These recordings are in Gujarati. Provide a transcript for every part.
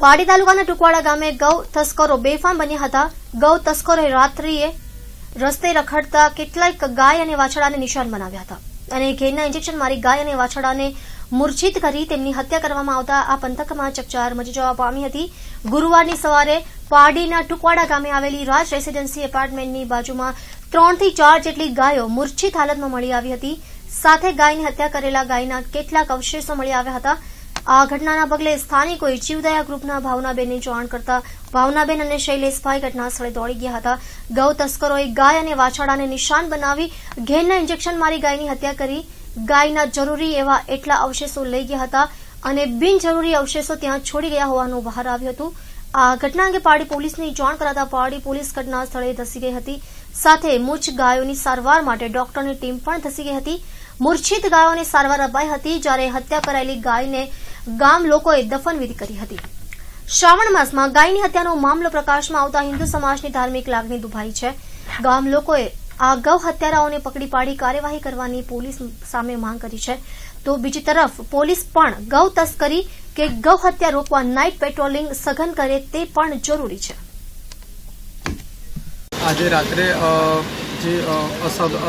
પાડી તાલુકાના ટુકવાડા ગામે ગૌ તસ્કરો બેફામ બન્યા હતા. ગૌ તસ્કરોએ રાત્રિએ રસ્તે રખડતા કેટલાક ગાય અને વાછડાને નિશાન બનાવ્યા હતા. અને ઘેરના ઇન્જેક્શન મારી ગાય અને વાછડાને મૂર્છિત કરી તેમની હત્યા કરવામાં આવતા આ પંથકમાં ચકચાર મચી જવા પામી હતી. ગુરુવારની સવારે પારડીના ટુકવાડા ગામે આવેલી રાજ રેસીડેન્સી એપાર્ટમેન્ટની બાજુમાં ત્રણથી ચાર જેટલી ગાયો મૂર્છિત હાલતમાં મળી આવી હતી. સાથે ગાયની હત્યા કરેલા ગાયના કેટલાક અવશેષો મળી આવ્યા હતા. આ ઘટનાના પગલે સ્થાનિકોએ જીવદયા ગ્રુપના ભાવનાબેનને જાણ કરતા ભાવનાબેન અને શૈલેષભાઈ ઘટના સ્થળે દોડી ગયા હતા. ગૌ તસ્કરોએ ગાય અને વાછરડાને નિશાન બનાવી ઘેરના ઇન્જેક્શન મારી ગાયની હત્યા કરી ગાયના જરૂરી એવા એટલા અવશેષો લઈ ગયા હતા અને બિનજરૂરી અવશેષો ત્યાં છોડી ગયા હોવાનું બહાર આવ્યું હતું. આ ઘટના અંગે પારડી પોલીસની જાણ કરાતા પારડી પોલીસ ઘટના સ્થળે ધસી ગઈ હતી. સાથે મૂછ ગાયોની સારવાર માટે ડોક્ટરની ટીમ પણ ધસી ગઈ હતી. મૂર્છિત ગાયોને સારવાર અપાઈ હતી જ્યારે હત્યા કરાયેલી ગાયને ગામ લોકોએ દફનવિધિ કરી હતી. શ્રાવણ માસમાં ગાયની હત્યાનો મામલો પ્રકાશમાં આવતા હિન્દુ સમાજની ધાર્મિક લાગણી દુભાઈ છે. ગામ લોકોએ આ ગૌ હત્યારાઓને પકડી પાડી કાર્યવાહી કરવાની પોલીસ સામે માંગ કરી છે. તો બીજી તરફ, પોલીસ પણ ગૌ તસ્કરી કે ગૌ હત્યા રોકવા નાઇટ પેટ્રોલિંગ સઘન કરે તે પણ જરૂરી છે. આજે રાત્રે જે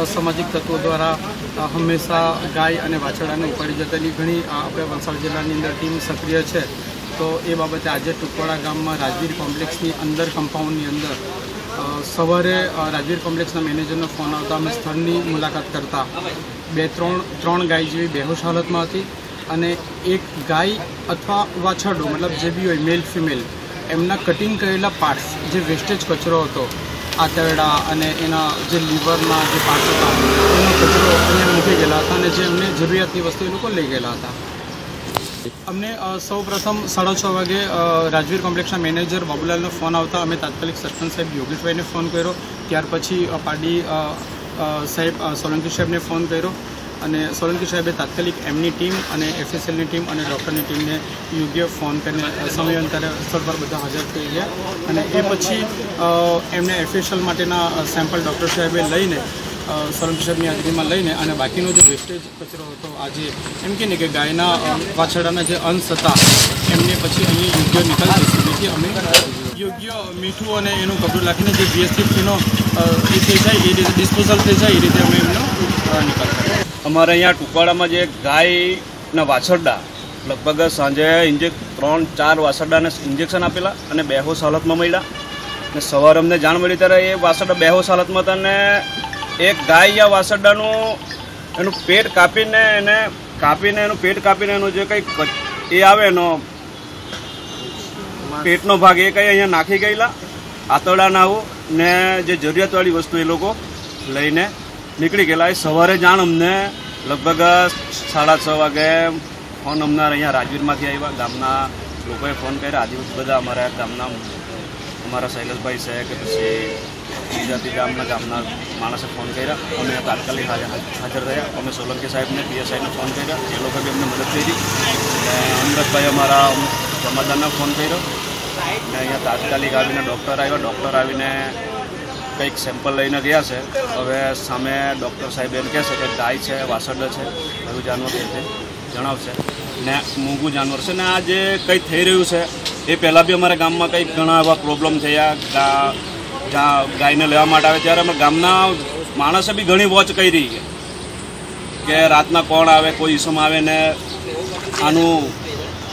અસામાજિક તત્વો દ્વારા હંમેશા ગાય અને વાછરડાને ઉપાડી જતાની ઘણી આપણે વલસાડ જિલ્લાની અંદર ટીમ સક્રિય છે. તો એ બાબતે આજે ટુકવાડા ગામમાં રાજવીર કોમ્પ્લેક્સની અંદર, કમ્પાઉન્ડની અંદર સવારે રાજવીર કોમ્પ્લેક્સના મેનેજરનો ફોન આવતા અમે સ્થળની મુલાકાત કરતા. બે, ત્રણ ત્રણ ગાય જેવી બેહોશ હાલતમાં હતી અને એક ગાય અથવા વાછરડું, મતલબ જે બી હોય મેલ ફિમેલ એમના કટિંગ કરેલા પાર્ટ્સ જે વેસ્ટેજ કચરો હતો આંતરડા અને એના જે લીવરના જે પાક હતા એનો કચરો અહીંયા મૂકી ગયેલા હતા અને જે એમને જરૂરિયાતની વસ્તુ એ લોકો લઈ ગયેલા હતા. અમને સૌ પ્રથમ સાડા છ વાગે રાજવીર કોમ્પ્લેક્ષના મેનેજર બાબુલાલનો ફોન આવતા અમે તાત્કાલિક સરપંચ સાહેબ યોગેશભાઈને ફોન કર્યો. ત્યાર પછી પાડી સાહેબ સોલંકી સાહેબને ફોન કર્યો. અને સોલંકી સાહેબે તાત્કાલિક એમની ટીમ અને એફએસએલની ટીમ અને ડૉક્ટરની ટીમને યોગ્ય ફોન કરીને સમયાંતરે સ્થળ પર બધા હાજર થઈ ગયા. અને એ પછી એમને એફએસએલ માટેના સેમ્પલ ડૉક્ટર સાહેબે લઈને સોલંકી સાહેબની હાજરીમાં લઈને અને બાકીનો જે વેસ્ટેજ કચરો હતો આજે, એમ કે ને કે ગાયના વાછરડાના જે અંશ હતા, એમને પછી અહીં યોગ્ય નિકાલ જેથી અમે યોગ્ય મીઠું અને એનું કપડું લાખીને જે બીએસસીનો એ થઈ જાય, એ રીતે ડિસ્પોઝલ થઈ જાય, એ રીતે અમે એમનો નિકાલ કરીએ. અમારે અહીંયા ટુકવાડામાં જે ગાયના વાછરડા, લગભગ સાંજે ઇન્જેક ત્રણ, ચાર વાછરડાને ઇન્જેક્શન આપેલા અને બેહોશ હાલતમાં મળ્યા. ને સવારે અમને જાણ મળી ત્યારે એ વાછરડા બેહોશ હાલતમાં હતા અને એક ગાય યા વાછરડાનું એનું પેટ કાપીને એને, કાપીને એનું પેટ કાપીને એનું જે કંઈ એ આવે એનો પેટનો ભાગ એ કંઈ અહીંયા નાખી ગયેલા. આતરડાના આવું ને જે જરૂરિયાતવાળી વસ્તુ એ લોકો લઈને નીકળી ગયેલા સવારે જાણ અમને લગભગ સાડા છ વાગે ફોન અમને અહીંયા રાજવીરમાંથી આવ્યા. ગામના લોકોએ ફોન કર્યા. આજે બધા અમારા ગામના અમારા શૈલેષભાઈ છે કે પછી બીજા તે ગામના ગામના માણસે ફોન કર્યા. અમે તાત્કાલિક હાજર રહ્યા. અમે સોલંકી સાહેબને, પીએસઆઈને ફોન કર્યા. એ લોકો બી અમને મદદ કરી. અને અમૃતભાઈ અમારા સમાધાનને ફોન કર્યો. ને અહીંયા તાત્કાલિક આવીને ડૉક્ટર આવ્યા. ડૉક્ટર આવીને કંઈક સેમ્પલ લઈને ગયા છે. હવે સામે ડૉક્ટર સાહેબ એમ કહેશે કે ગાય છે વાસરડ છે એવું જાનવર છે જણાવશે. ને મોંઘું જાનવર છે ને આ જે કંઈ થઈ રહ્યું છે, એ પહેલાં બી અમારા ગામમાં કંઈક ઘણા એવા પ્રોબ્લેમ થયા. જ્યાં ગાયને લેવા માટે આવે. ત્યારે અમે ગામના માણસે બી ઘણી વોચ કરી. કે રાતના કોણ આવે, કોઈ ઈસમ આવે ને આનું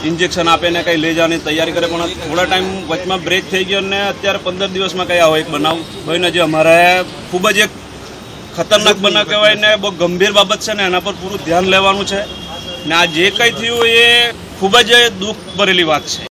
ઇન્જેક્શન આપે ને કંઈ લઈ જવાની તૈયારી કરે, પણ થોડા ટાઈમ વચમાં બ્રેક થઈ ગયો ને અત્યારે પંદર દિવસમાં કયા આવો એક બનાવ. ભાઈને જે અમારે ખૂબ જ એક ખતરનાક બનાવ કહેવાય ને, બહુ ગંભીર બાબત છે ને, એના પર પૂરું ધ્યાન લેવાનું છે. ને આ જે કંઈ થયું એ ખૂબ જ દુઃખ ભરેલી વાત છે.